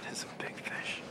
That is a big fish.